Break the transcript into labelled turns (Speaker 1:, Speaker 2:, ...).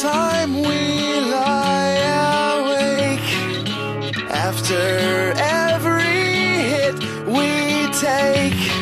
Speaker 1: time we lie awake after every hit we take.